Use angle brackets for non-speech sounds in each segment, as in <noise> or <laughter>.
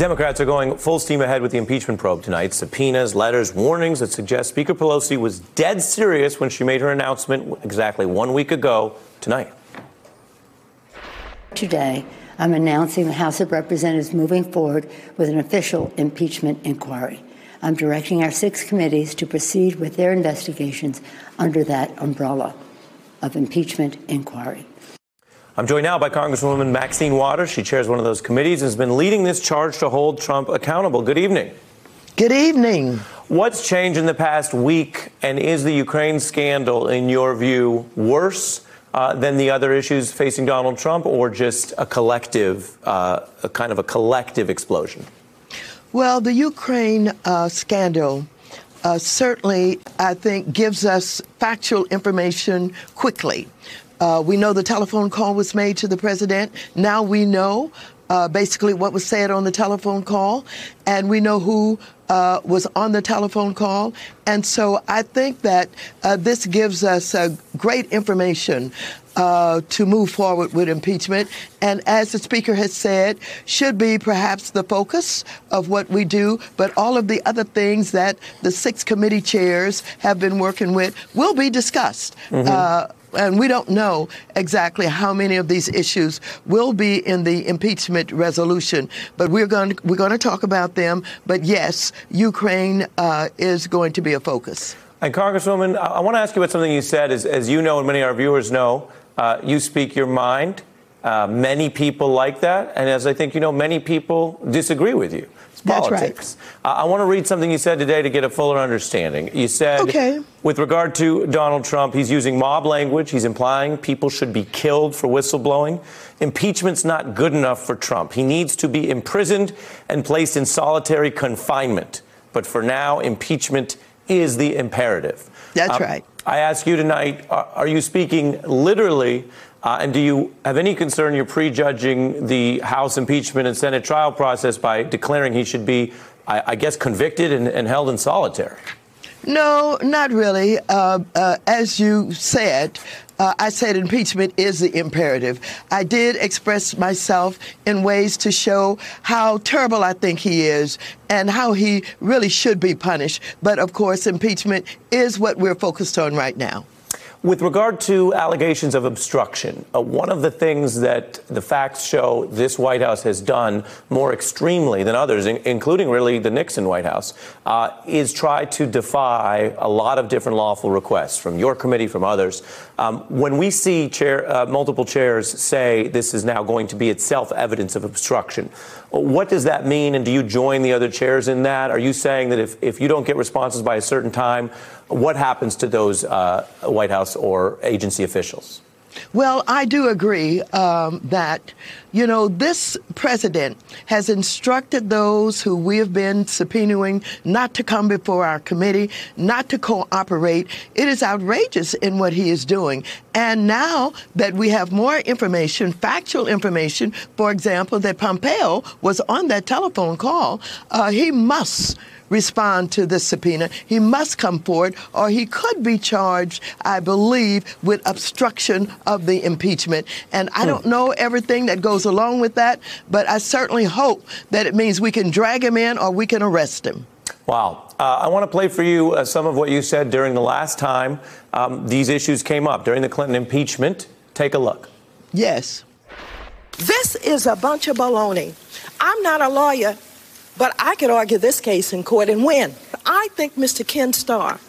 Democrats are going full steam ahead with the impeachment probe tonight. Subpoenas, letters, warnings that suggest Speaker Pelosi was dead serious when she made her announcement exactly one week ago tonight. Today, I'm announcing the House of Representatives moving forward with an official impeachment inquiry. I'm directing our six committees to proceed with their investigations under that umbrella of impeachment inquiry. I'm joined now by Congresswoman Maxine Waters. She chairs one of those committees and has been leading this charge to hold Trump accountable. Good evening. Good evening. What's changed in the past week, and is the Ukraine scandal, in your view, worse uh, than the other issues facing Donald Trump, or just a collective, uh, a kind of a collective explosion? Well, the Ukraine uh, scandal uh, certainly, I think, gives us factual information quickly. Uh, we know the telephone call was made to the president. Now we know uh, basically what was said on the telephone call, and we know who uh, was on the telephone call. And so I think that uh, this gives us uh, great information uh, to move forward with impeachment. And as the Speaker has said, should be perhaps the focus of what we do. But all of the other things that the six committee chairs have been working with will be discussed. Mm-hmm. And we don't know exactly how many of these issues will be in the impeachment resolution, but we're going to, we're going to talk about them. But yes, Ukraine uh, is going to be a focus. And Congresswoman, I want to ask you about something you said. As, as you know, and many of our viewers know, uh, you speak your mind. Uh, many people like that, and as I think you know, many people disagree with you. It's politics. Right. Uh, I want to read something you said today to get a fuller understanding. You said, okay. with regard to Donald Trump, he's using mob language. He's implying people should be killed for whistleblowing. Impeachment's not good enough for Trump. He needs to be imprisoned and placed in solitary confinement. But for now, impeachment is the imperative. That's um, right. I ask you tonight are, are you speaking literally? Uh, and do you have any concern you're prejudging the House impeachment and Senate trial process by declaring he should be, I, I guess, convicted and, and held in solitary? No, not really. Uh, uh, as you said, uh, I said impeachment is the imperative. I did express myself in ways to show how terrible I think he is and how he really should be punished. But of course, impeachment is what we're focused on right now. With regard to allegations of obstruction, uh, one of the things that the facts show this White House has done more extremely than others, in- including really the Nixon White House, uh, is try to defy a lot of different lawful requests from your committee, from others. Um, when we see chair, uh, multiple chairs say this is now going to be itself evidence of obstruction, what does that mean? And do you join the other chairs in that? Are you saying that if, if you don't get responses by a certain time, what happens to those uh, White House or agency officials? Well, I do agree um, that, you know, this president has instructed those who we have been subpoenaing not to come before our committee, not to cooperate. It is outrageous in what he is doing. And now that we have more information, factual information, for example, that Pompeo was on that telephone call, uh, he must respond to this subpoena. He must come forward, or he could be charged, I believe, with obstruction of the impeachment. And I don't hmm. know everything that goes along with that, but I certainly hope that it means we can drag him in or we can arrest him. Wow. Uh, I want to play for you uh, some of what you said during the last time um, these issues came up, during the Clinton impeachment. Take a look. Yes. This is a bunch of baloney. I'm not a lawyer, but I could argue this case in court and win. I think Mr. Ken Starr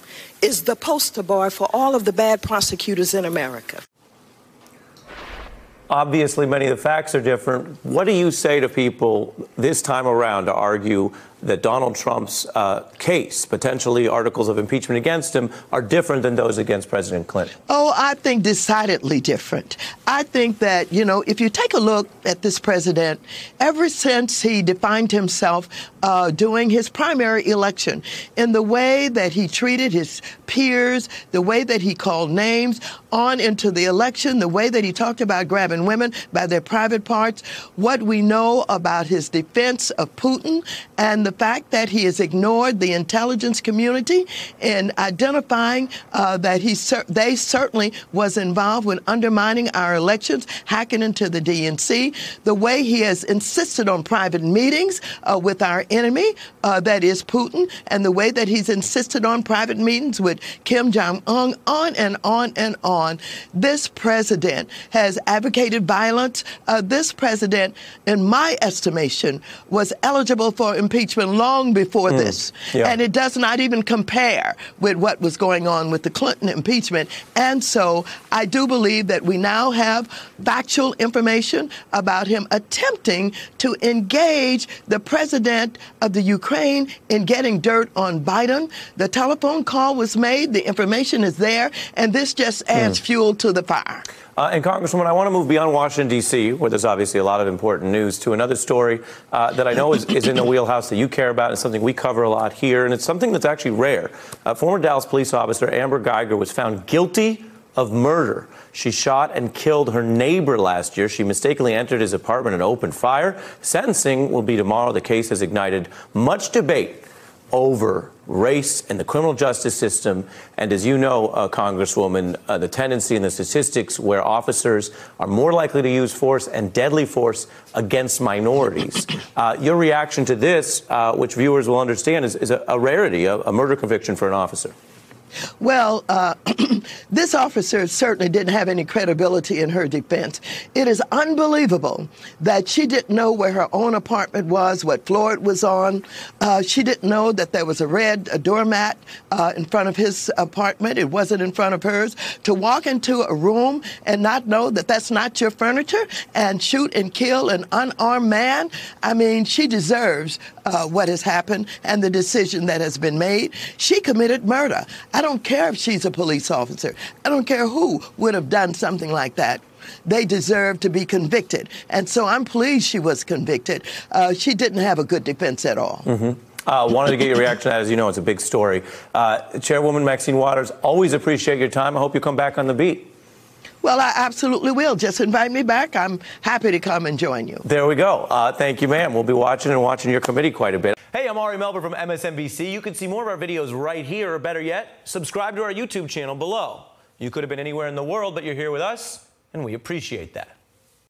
is the poster boy for all of the bad prosecutors in America. Obviously, many of the facts are different. What do you say to people this time around to argue that Donald Trump's uh, case, potentially articles of impeachment against him, are different than those against President Clinton? Oh, I think decidedly different. I think that, you know, if you take a look at this president, ever since he defined himself uh, during his primary election, in the way that he treated his peers, the way that he called names on into the election, the way that he talked about grabbing women by their private parts, what we know about his defense of Putin, and the the fact that he has ignored the intelligence community in identifying uh, that he cer- they certainly was involved with undermining our elections, hacking into the DNC, the way he has insisted on private meetings uh, with our enemy, uh, that is Putin, and the way that he's insisted on private meetings with Kim Jong Un, on and on and on. This president has advocated violence. Uh, this president, in my estimation, was eligible for impeachment long before mm, this. Yeah. And it does not even compare with what was going on with the Clinton impeachment. And so I do believe that we now have factual information about him attempting to engage the president of the Ukraine in getting dirt on Biden. The telephone call was made, the information is there, and this just adds mm. fuel to the fire. Uh, and Congresswoman, I want to move beyond Washington, D.C., where there's obviously a lot of important news, to another story uh, that I know is, is, in the wheelhouse that you care about and something we cover a lot here. And it's something that's actually rare. Uh, former Dallas police officer Amber Guyger was found guilty of murder. She shot and killed her neighbor last year. She mistakenly entered his apartment and opened fire. Sentencing will be tomorrow. The case has ignited much debate over race and the criminal justice system. And as you know, uh, Congresswoman, uh, the tendency in the statistics where officers are more likely to use force and deadly force against minorities. <coughs> Uh, your reaction to this, uh, which viewers will understand, is, is a, a, rarity, a, a murder conviction for an officer. Well, uh, <clears throat> this officer certainly didn't have any credibility in her defense. It is unbelievable that she didn't know where her own apartment was, what floor it was on. Uh, she didn't know that there was a red a doormat uh, in front of his apartment. It wasn't in front of hers. To walk into a room and not know that that's not your furniture and shoot and kill an unarmed man, I mean, she deserves uh, what has happened and the decision that has been made. She committed murder. I I don't care if she's a police officer. I don't care who would have done something like that. They deserve to be convicted. And so I'm pleased she was convicted. Uh, she didn't have a good defense at all. Mm-hmm. Uh, wanted to get your reaction to that. As you know, it's a big story. Uh, Chairwoman Maxine Waters, always appreciate your time. I hope you come back on the beat. Well, I absolutely will. Just invite me back. I'm happy to come and join you. There we go. Uh, thank you, ma'am. We'll be watching and watching your committee quite a bit. Hey, I'm Ari Melber from MSNBC. You can see more of our videos right here, or better yet, subscribe to our YouTube channel below. You could have been anywhere in the world, but you're here with us, and we appreciate that.